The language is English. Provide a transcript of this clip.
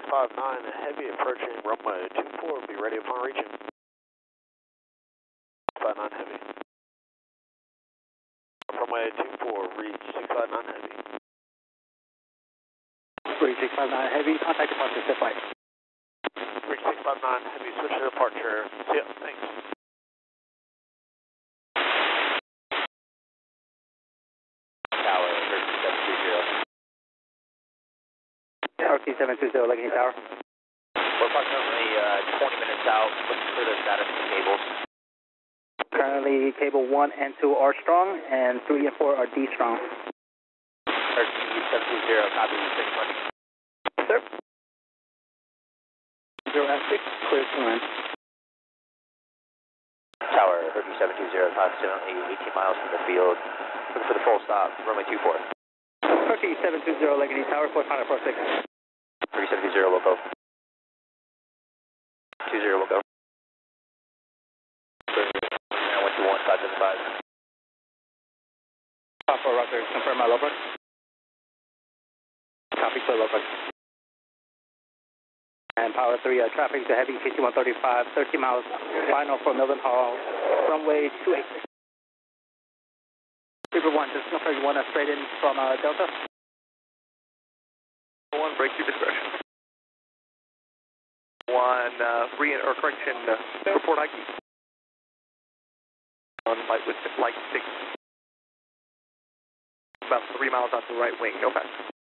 659 heavy approaching runway 24, be ready upon reaching. 59 heavy. Runway 24, reach 659 heavy. Reach 659 heavy, contact departure, step right. Reach 659 heavy, switch to departure. Ya, thanks. RC720, Lakenheath Tower. We're approximately uh, 20 minutes out, looking for the status of the cables. Currently, cable 1 and 2 are strong, and 3 and 4 are D strong. RC720, copy, 6 Sir? 0 clear to land. Tower, thirty-seven two zero, approximately 18 miles from the field. Looking for the full stop, runway 24. RC720, Lakenheath Tower, four five four six. 446. 3720 will go. 20 will go. And 121, 575. Top 4 Roger, confirm my low Copy, clear low And Power 3, uh, traffic to heavy KC 135, 13 miles, final for Mildenhall, runway 28. River 1, just confirm you want to straight in from uh, Delta? One, break your discretion. One, uh, re or correction, uh, report IQ. On light with light six. About three miles off the right wing, no faster.